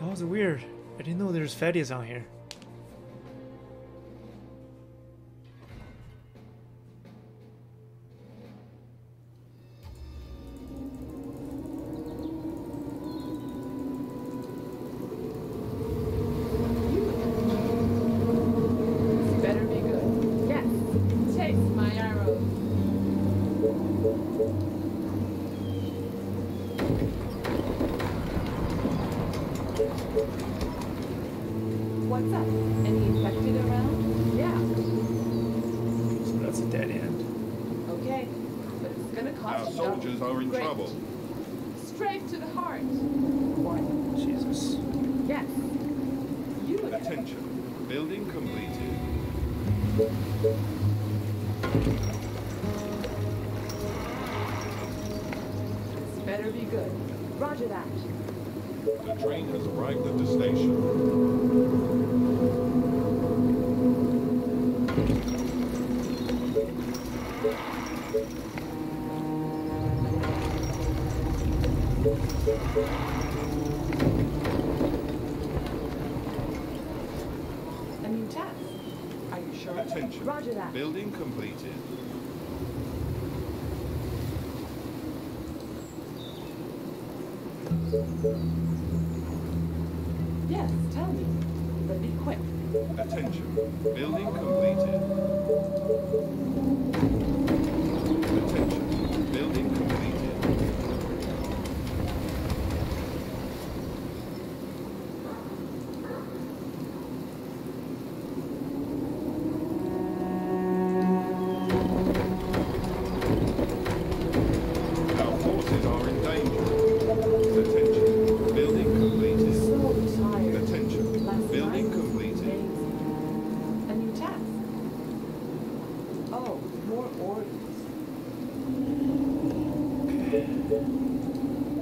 That was weird. I didn't know there's fatties out here.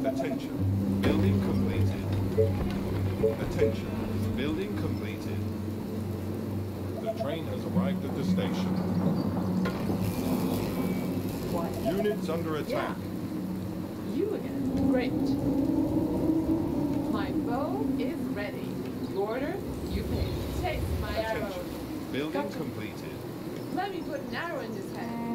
Attention. Building completed. Attention. Building completed. The train has arrived at the station. What? Units under Yeah. attack. You again. Great. My bow is ready. You order, you pay. Take my arrow. Attention. Building Gotcha. completed. Let me put an arrow in his head.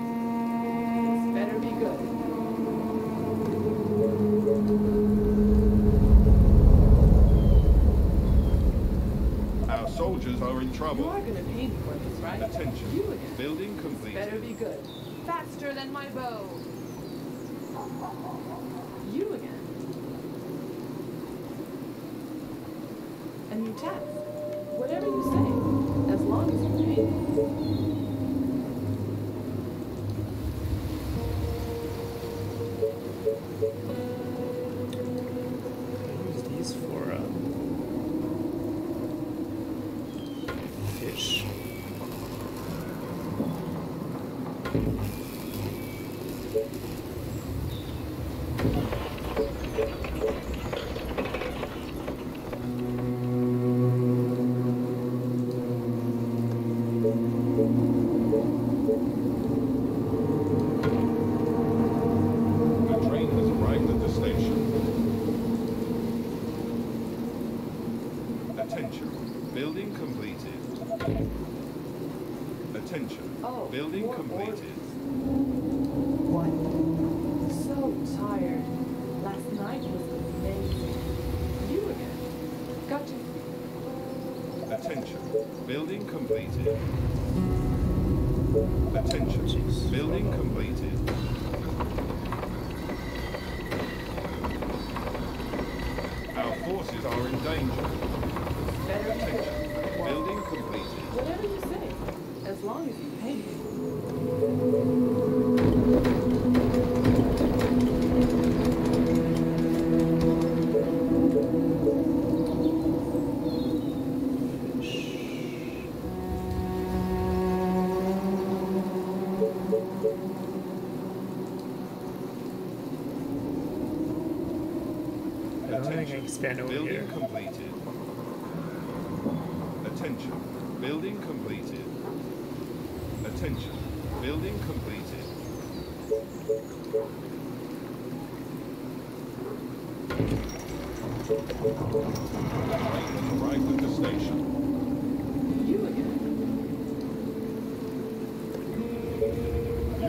In You are gonna pay me for this, right? Attention. You again. Building complete. Better be good. Faster than my bow. You again. A new task. Whatever you say, as long as you pay me. Building completed. Attention. Building completed. Our forces are in danger. Better. Attention. Building completed. Whatever you say, as long as you pay me. Don't think I can stand over Building here. completed. Attention. Building completed. Attention. Building completed. Train arrived at the station. You again.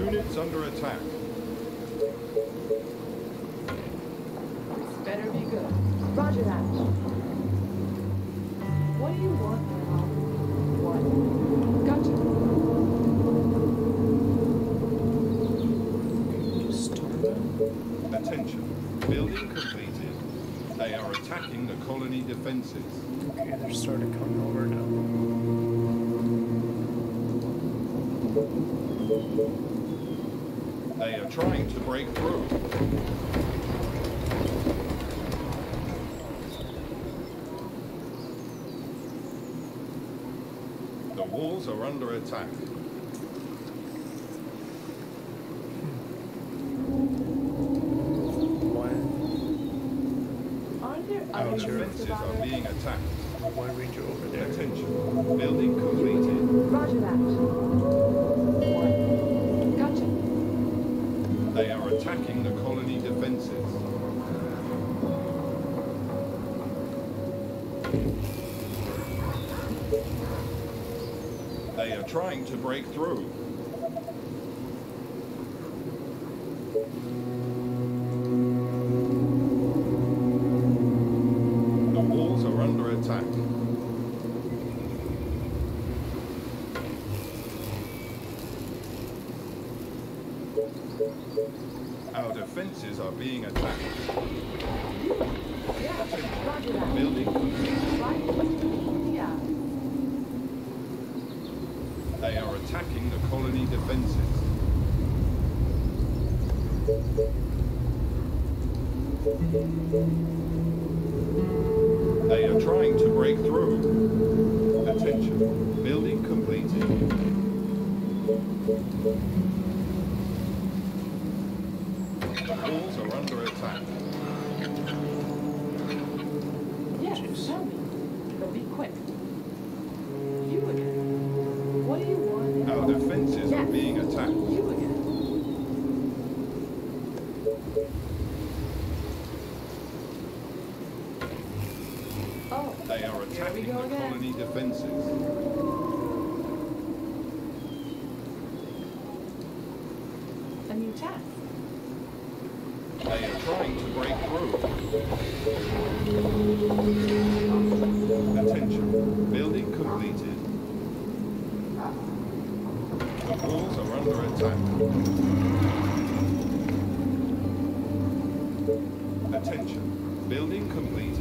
Units under attack. Attacking the colony defenses. Okay, they're starting to come over now. They are trying to break through. The walls are under attack. One, Aren't there Our other Sure. defenses are being attacked. one ranger over there. Attention. Building completed. Roger that. Gotcha. They are attacking the colony defenses. They are trying to break through. Our defenses are being attacked. Building. They are attacking the colony defenses. They are trying to break through. Attention. Building completed. The walls are under attack. Yes, Jeez. tell me. But be quick. You again. What do you want? Our defenses are being attacked. You again. Oh, They are attacking the again. colony defenses. a new task. Trying to break through. Attention. Building completed. The walls are under attack. Attention. Building completed.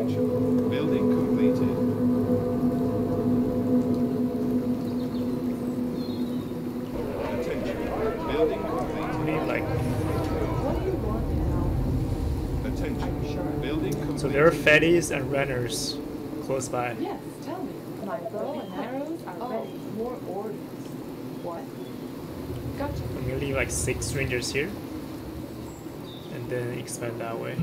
extension. Building completed. Attention. Building completed. Need like. Attention. Building completed. So there are fatties and renters close by. Yes, tell me. My bow and arrows are oh. ready. More orders. What? Gotcha. I'm gonna leave like six strangers here and then expand that way.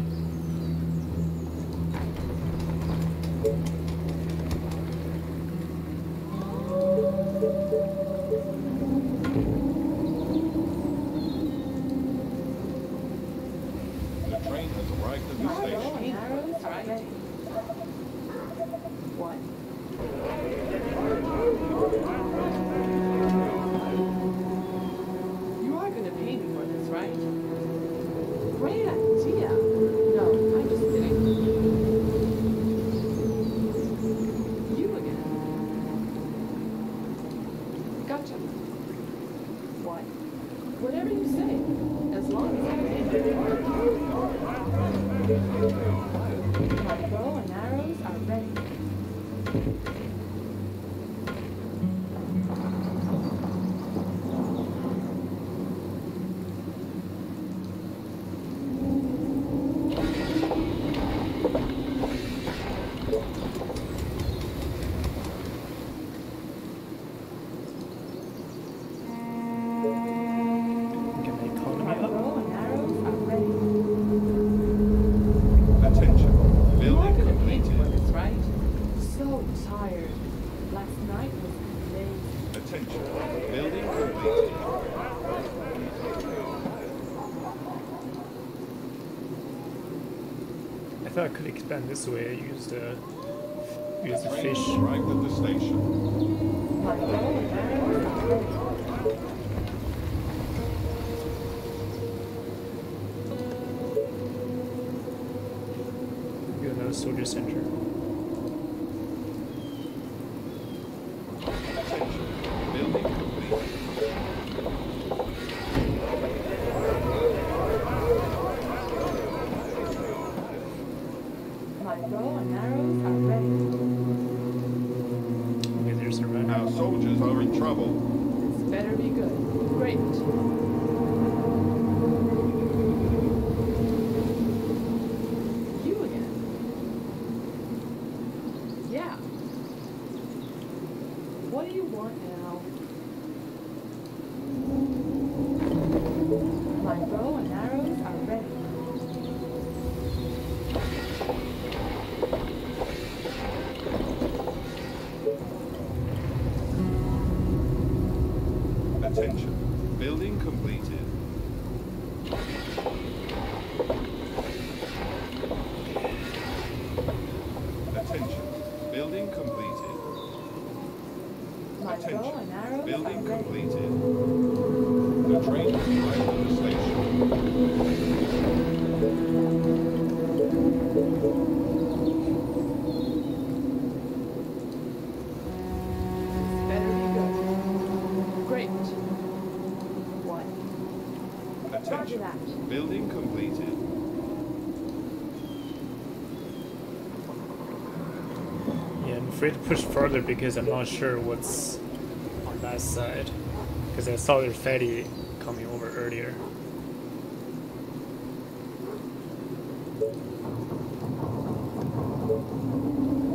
expand this way, use the use the fish. Right at the station. soldier center. Afraid to push further because I'm not sure what's on that side. Because I saw their fatty coming over earlier.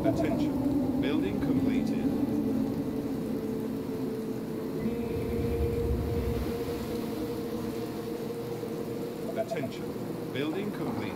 Attention. Building completed. Attention. Building complete.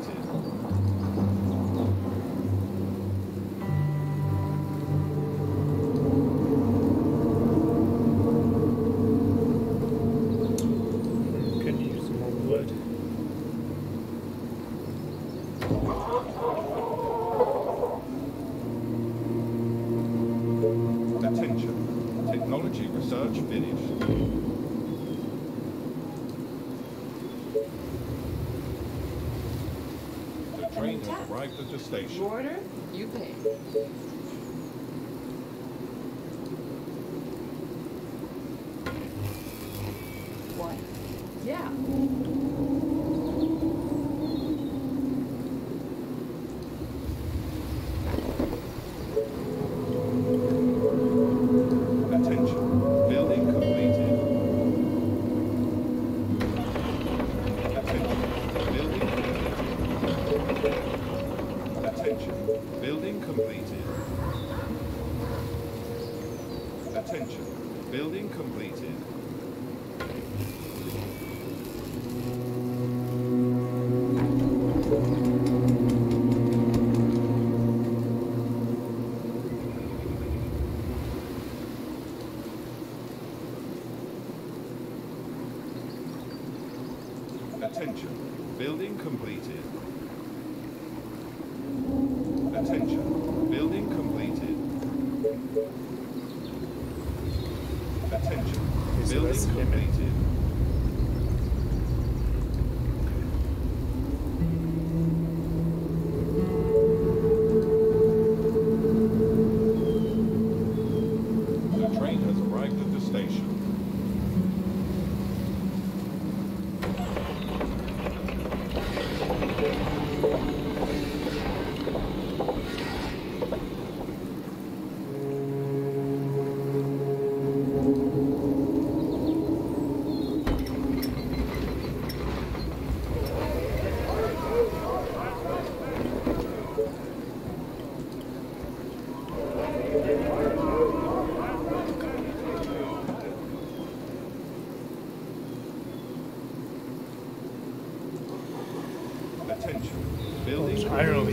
Station. Attention. Building completed. Attention. Building completed. Attention. Building completed.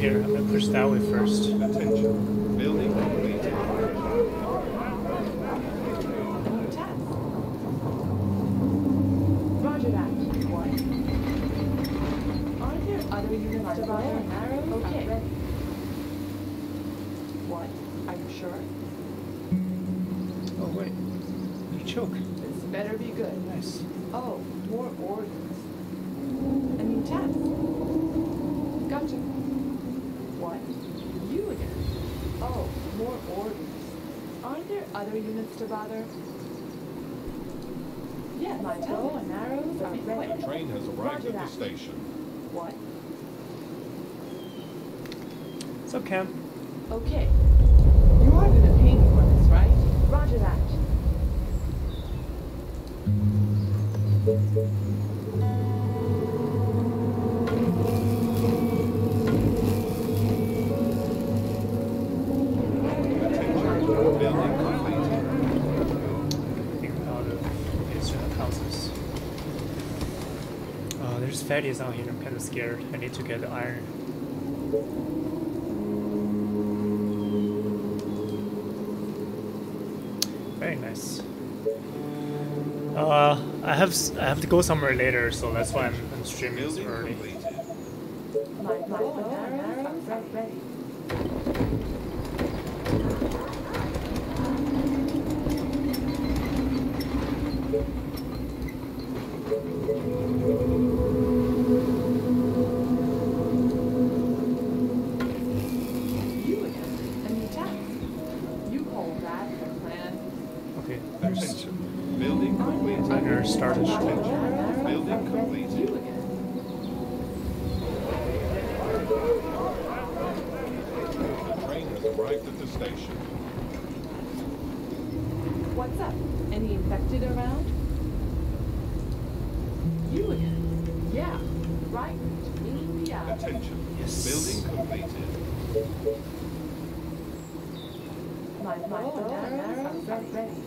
Here. I'm gonna push that way first. Attention. Building completed. Roger that. What? Aren't there other units to buy? Okay. Ready. What? Are you sure? Oh wait, you choke. This better be good. Nice. Oh, more orders. A new task. Gotcha. What? You again? Oh, more orders. Aren't there other to bother? Yes, my bow and arrows are The train has arrived at the station. What? So Cam, Okay. There's fatties on here. I'm kind of scared. I need to get the iron. Very nice. Uh, I have I have to go somewhere later, so that's why I'm, I'm streaming early. Started. Attention. Building You completed. again. The train has arrived at the station. What's up? Any infected around? You again. Yeah. Right. In the eye. Attention. Yes. Building completed. My bow and arrows are ready.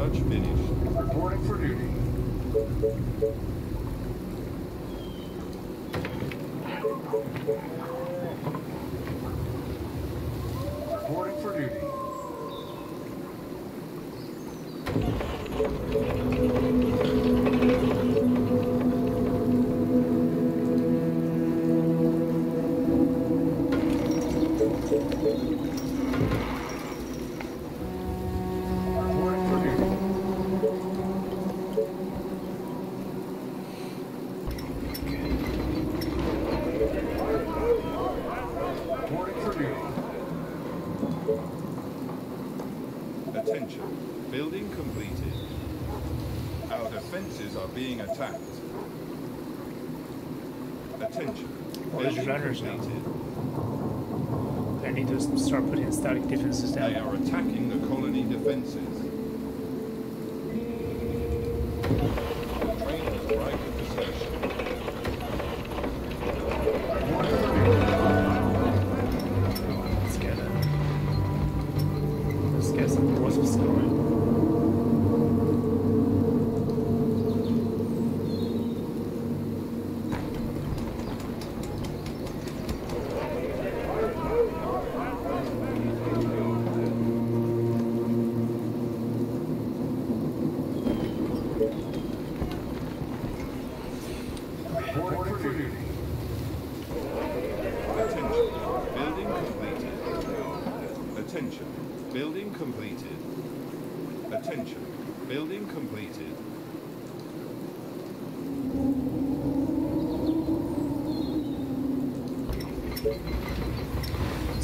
Search finished. Reporting for duty. attention. Well, those runners now. They need to start putting static defenses down. They are attacking the colony defenses.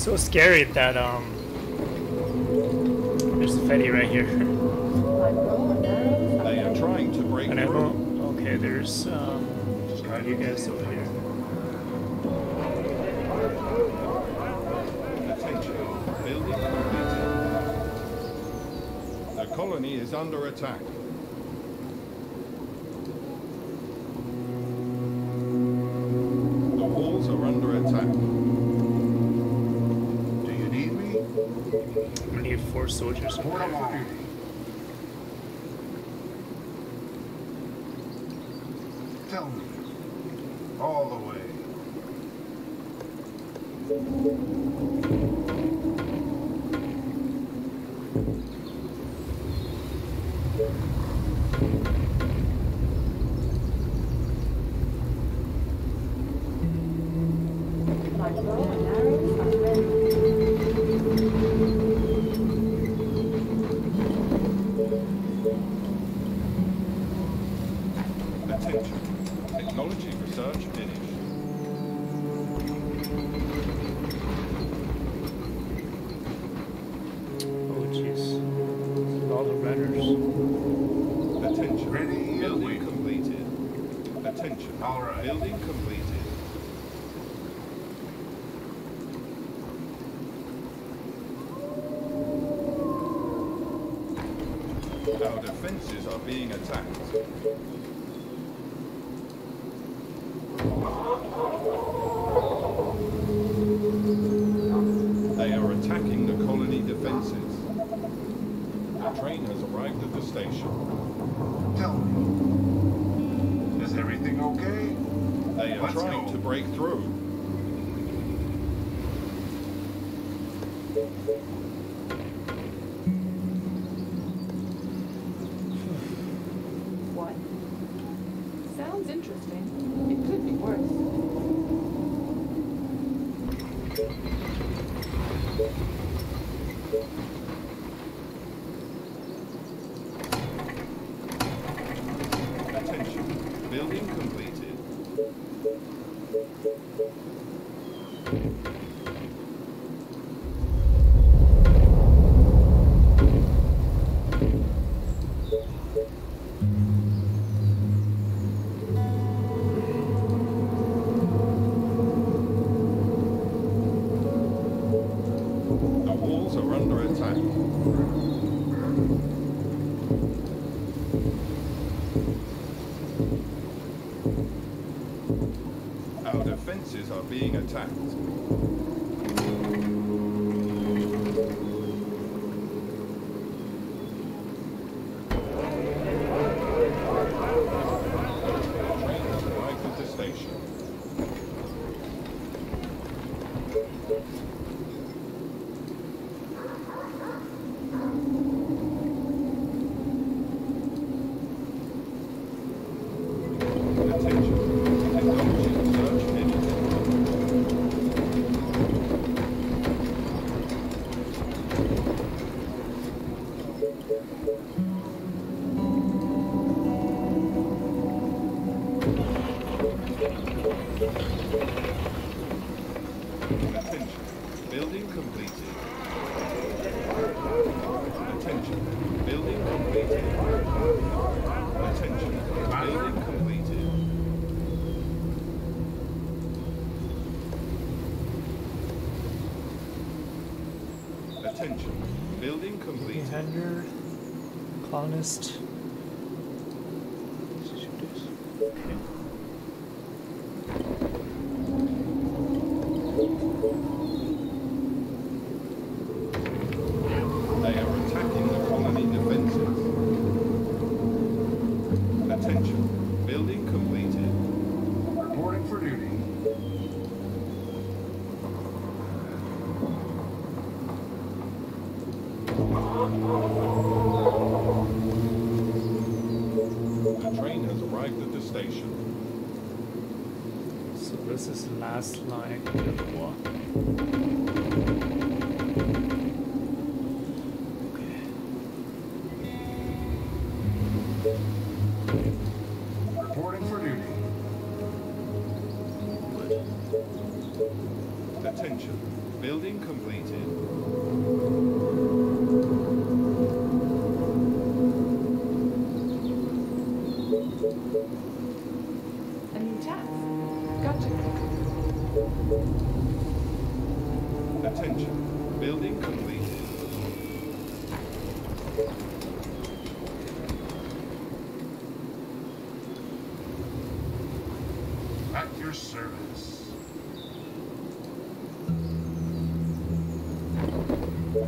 So scary that um there's a Fatty right here. They are trying to break and okay, there's um how do you guys over here? The colony is under attack. more soldiers. Tell me. Building completed. time. The train has arrived at the station. So this is last line of. Attention, building complete. At your service.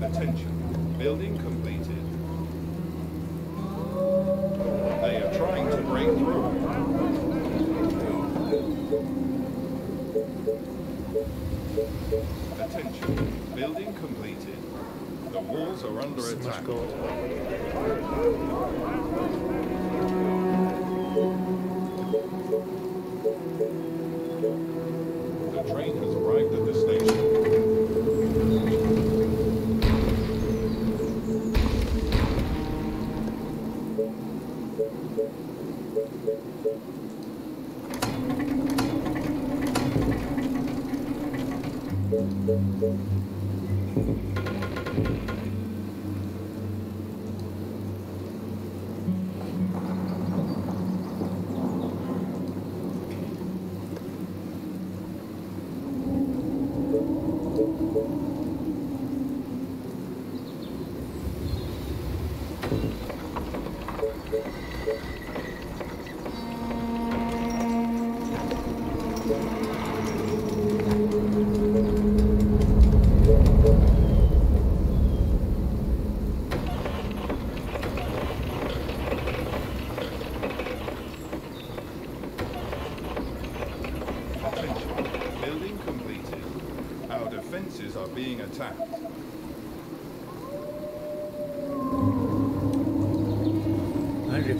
Attention, building under attack.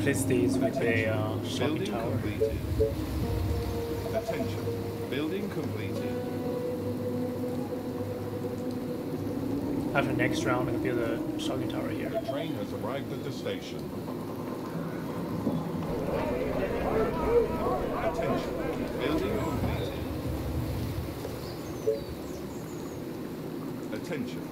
replace these with a uh, building tower. completed. Attention, building completed. After the next round, I'm gonna build a shocking tower here. The train has arrived at the station. Attention, building completed. Attention.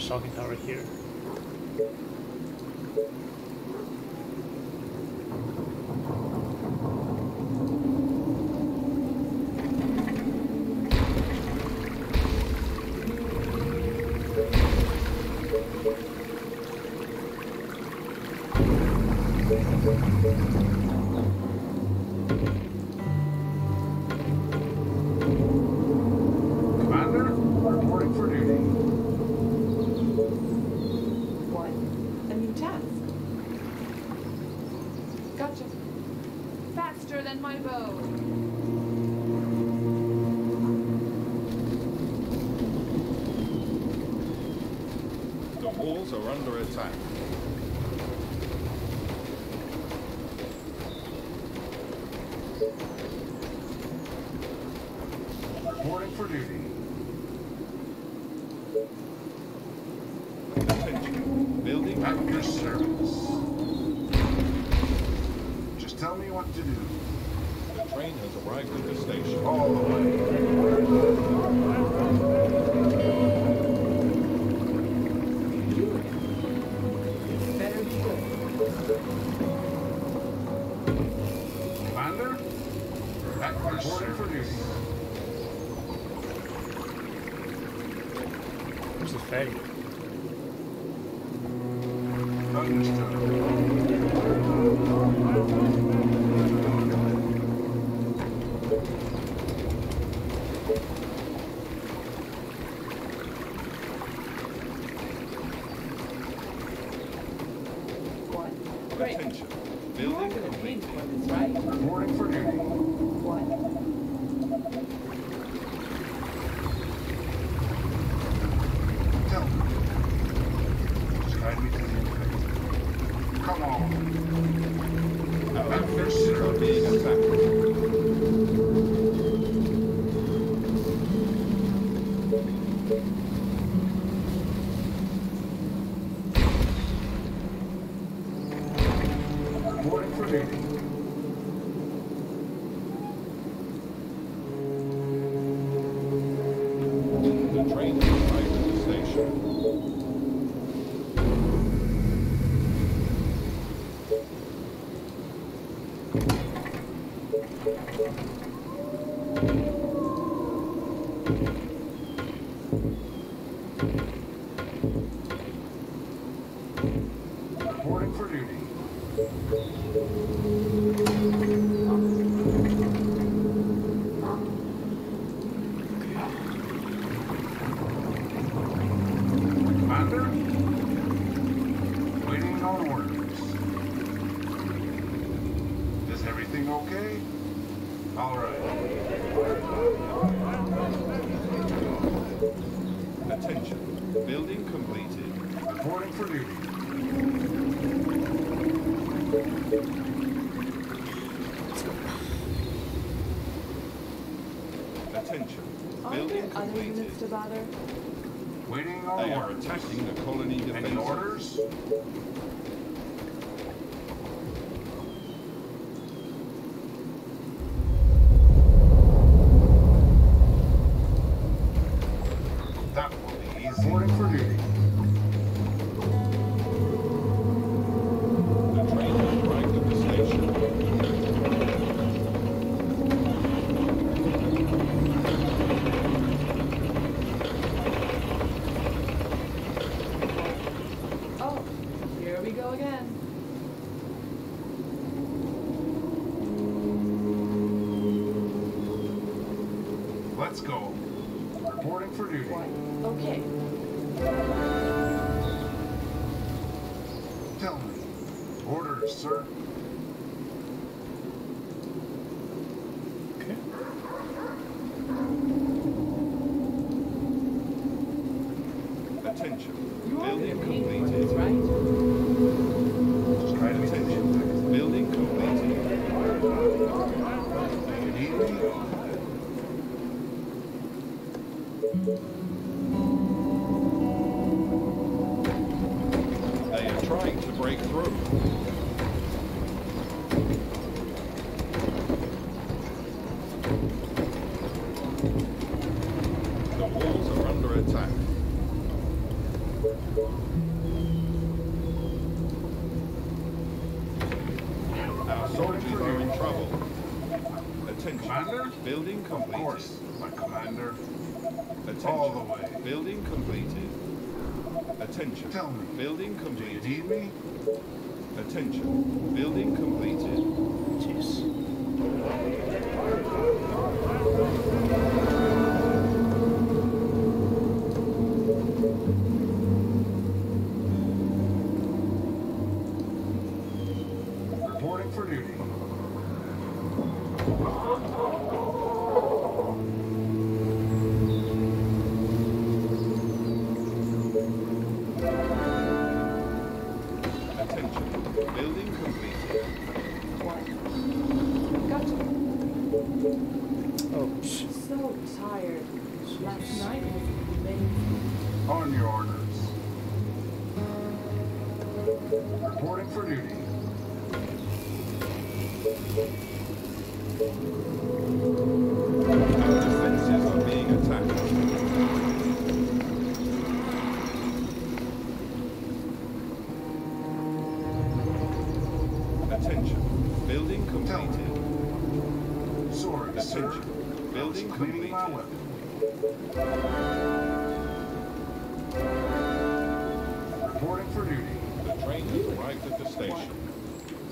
socket tower here. time. training. to bother? Waiting on they attacking potential. Building completed. Right. Just try to attention. Building completed. You need me? Tell me. Building complete. Do you need me? Attention. Building complete.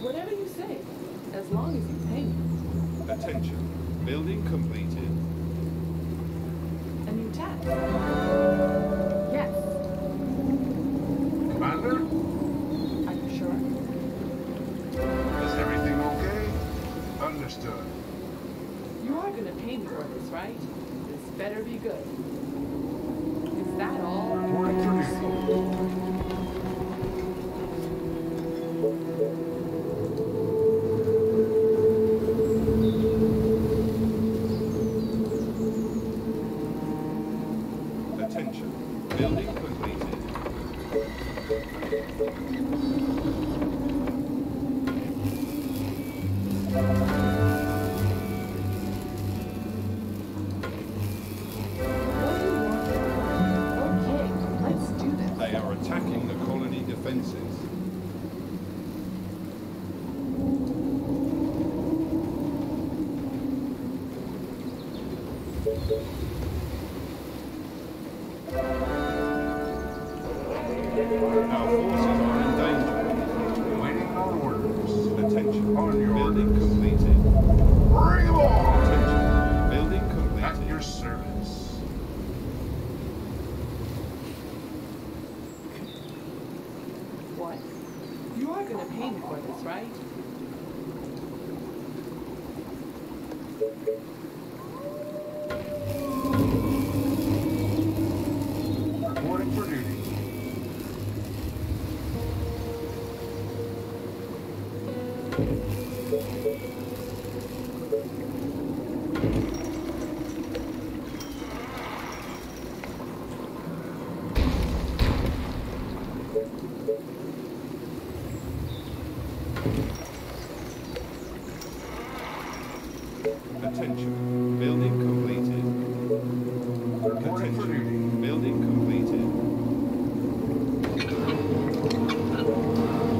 Whatever you say, as long as you pay me. Attention. Building completed. A new task. Yes. Commander, Are you sure? is everything okay? Understood. You are gonna pay me for this, right? This better be good. Is that all?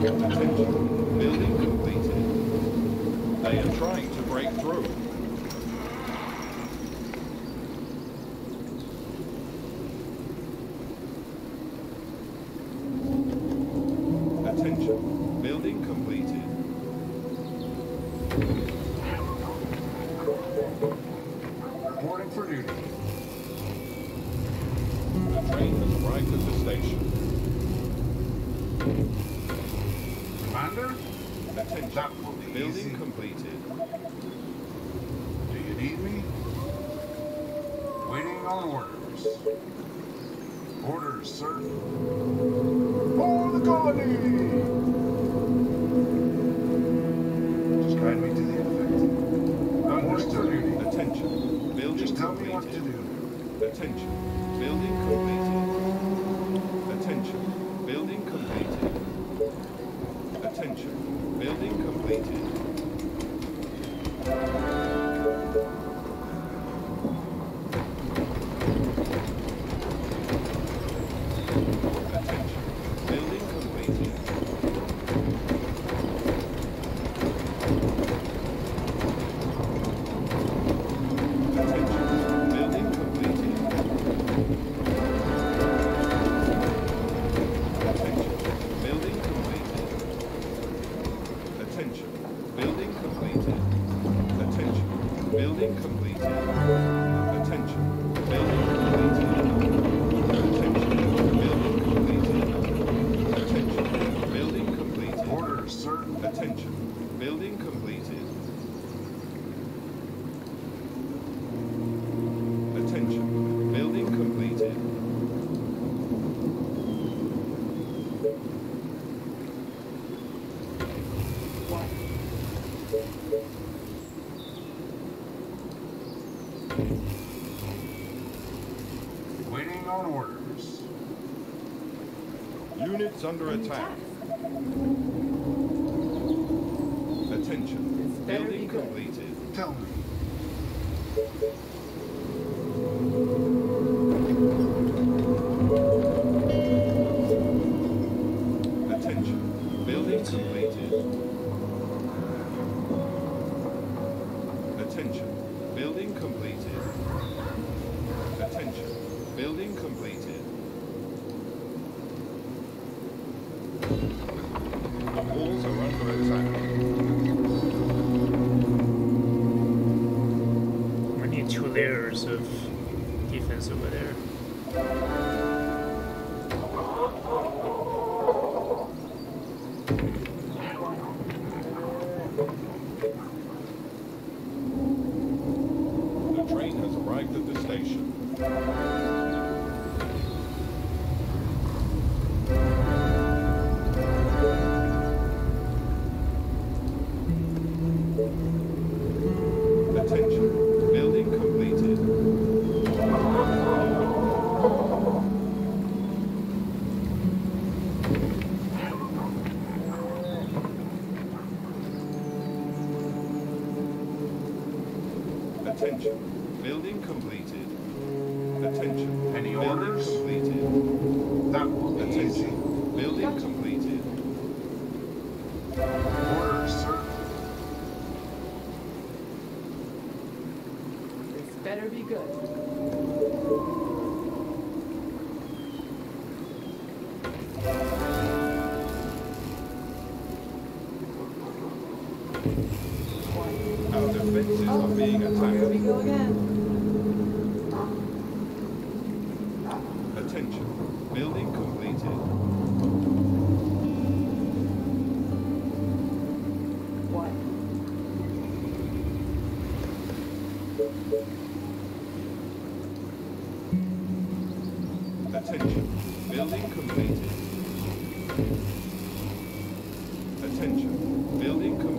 Building completed. They are trying to break through. Attention. Building completed. Reporting for duty. The train has arrived at the station. That will be Building easy. completed. do you need me? Waiting on orders. Orders, sir. For the colony! Just guide me to the effect. Understood. Attention. Building Just tell me what to completed. do. Attention. on orders. Units under attack. Attention. Building completed. Tell me. of being at time. Here we go again. Attention, building completed. Attention. Building completed. Attention. Building completed.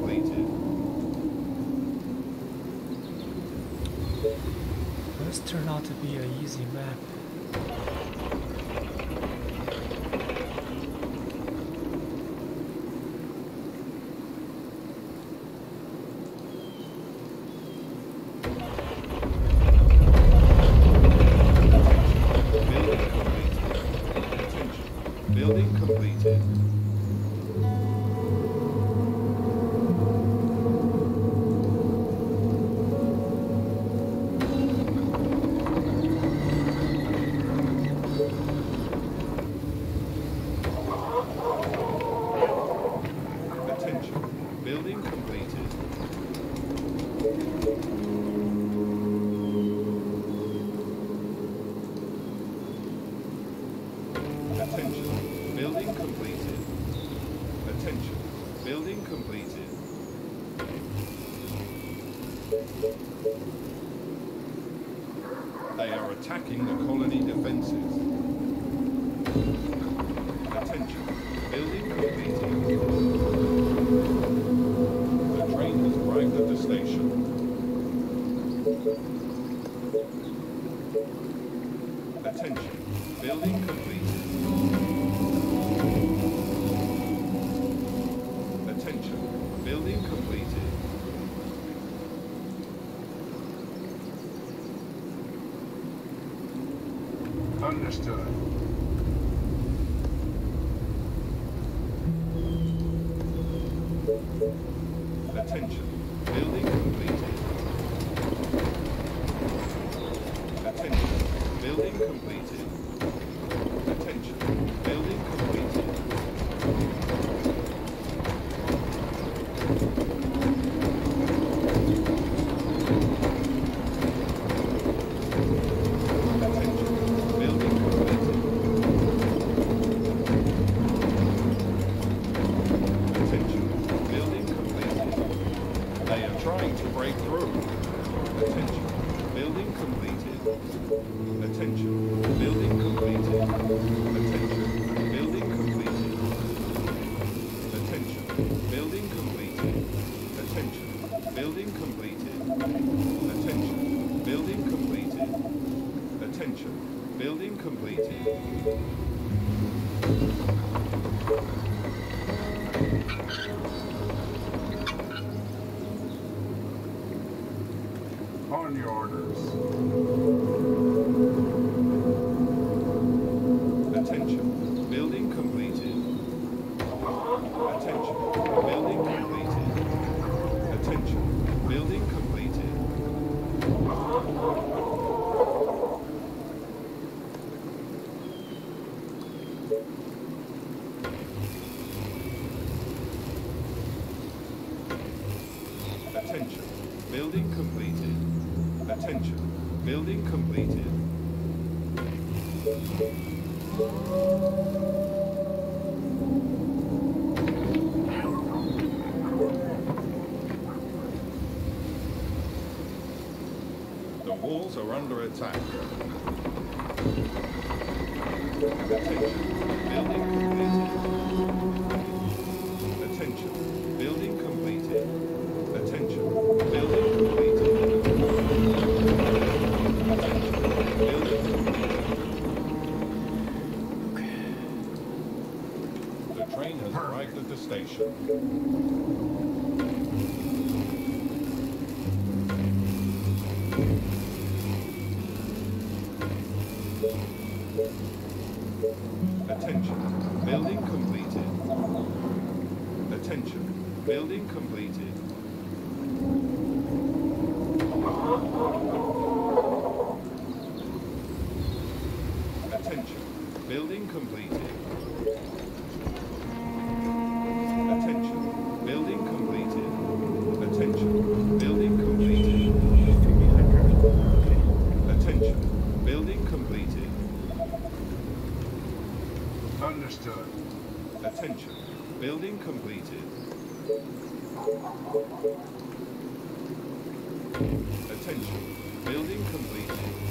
This turned out to be an easy map. finish. Attention. Building completed. Attention. Building completed. Attention. Building completed. Building completed. The walls are under attack. Building completed. Attention. Building completed. Attention. Building completed. Attention, building completed. Attention, building completed.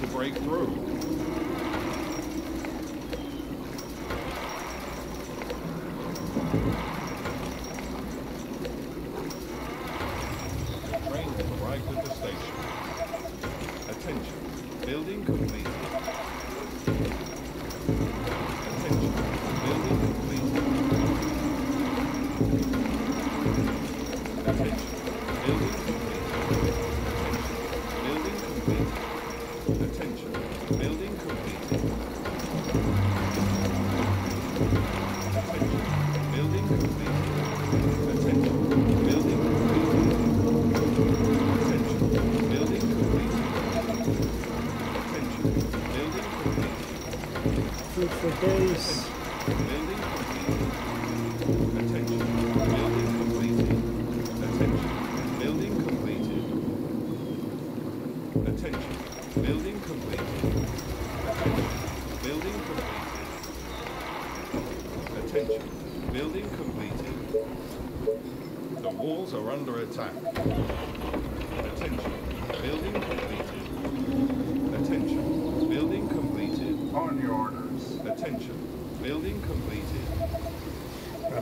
to break through.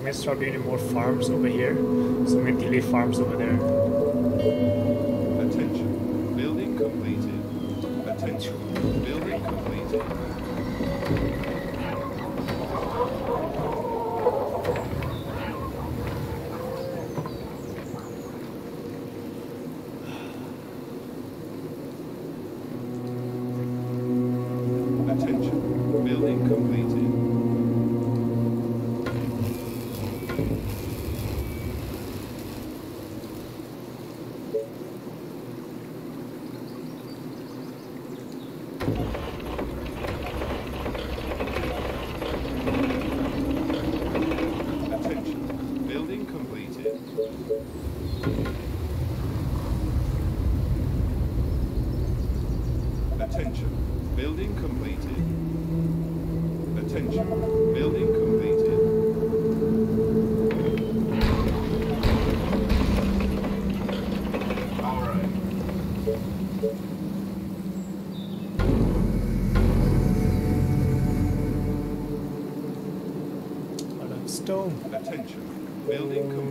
I'm going to start building more farms over here. So I'm going to farms over there. building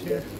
here.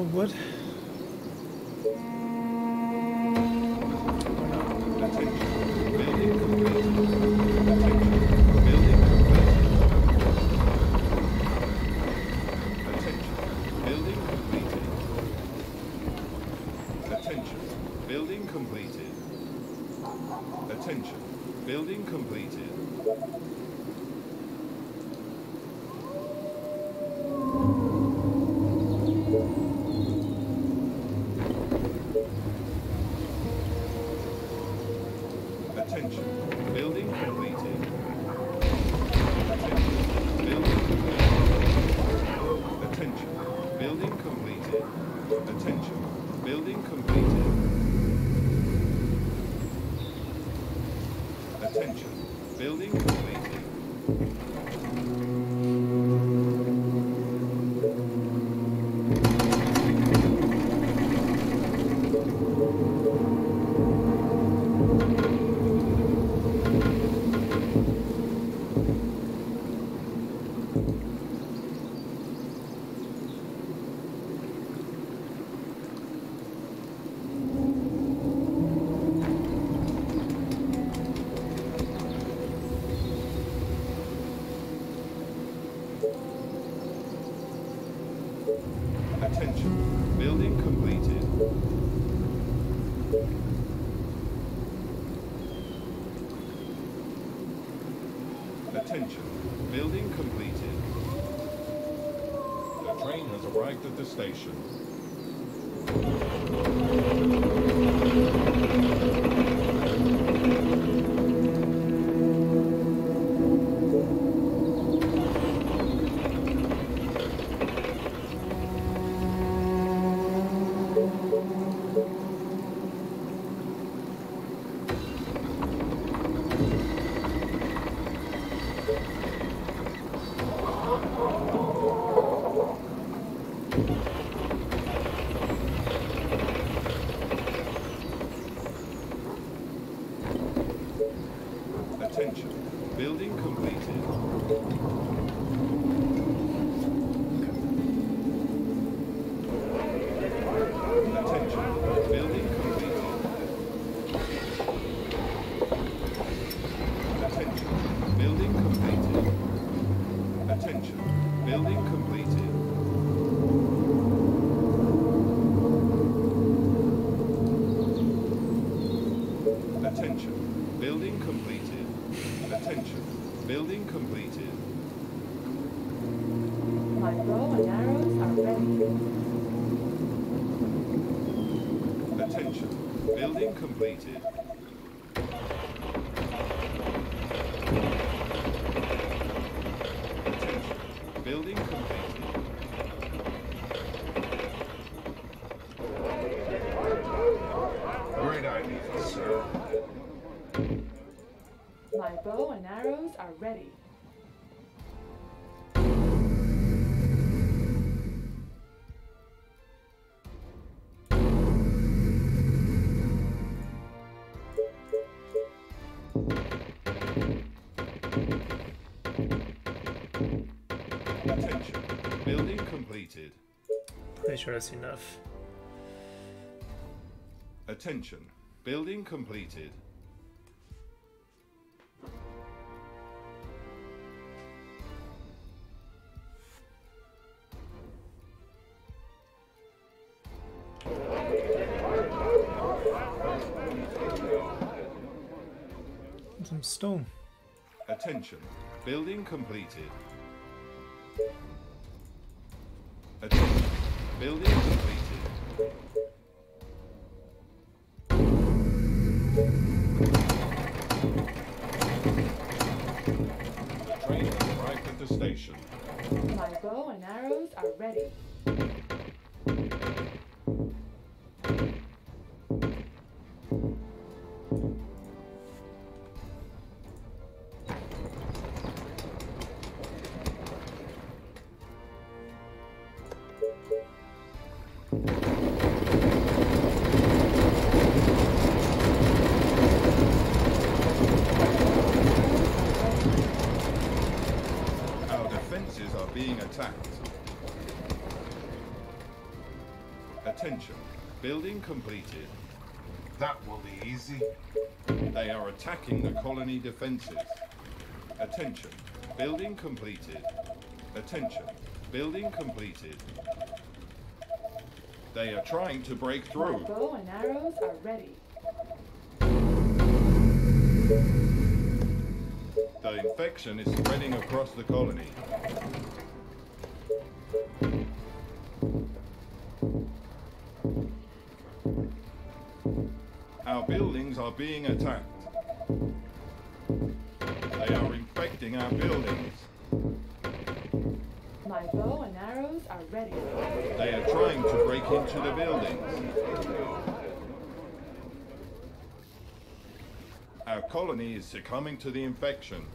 What? Mm-hmm. station. Building completed. Attention. Building completed. My bow and arrows are ready. Attention. Building completed. interesting enough. Attention. Building completed. Some stone. Attention. Building completed. Attention. Building completed. The train has arrived at the station. My bow and arrows are ready. Completed. That will be easy. They are attacking the colony defenses. Attention. Building completed. Attention. Building completed. They are trying to break My through. bow and arrows are ready. The infection is spreading across the colony. Our buildings are being attacked. They are infecting our buildings. My bow and arrows are ready. They are trying to break into the buildings. Our colony is succumbing to the infection.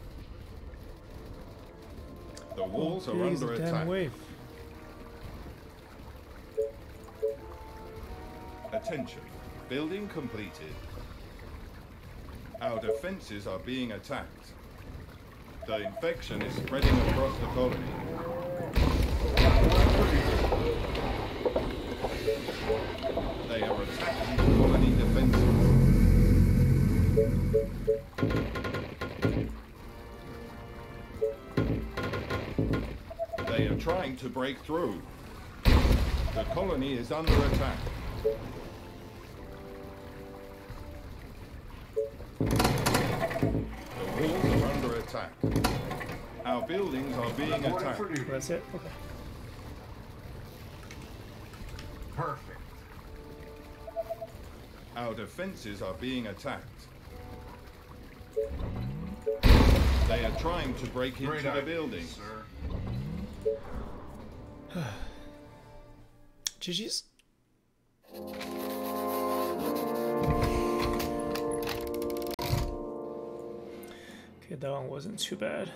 The walls are under a attack. wave. Attention. Building completed. Our defenses are being attacked. The infection is spreading across the colony. They are attacking the colony defenses. They are trying to break through. The colony is under attack. Our buildings are being attacked. That's it? Okay. Perfect. Our defenses are being attacked. They are trying to break Great into the idea, buildings. sir. GG's. Okay, that one wasn't too bad.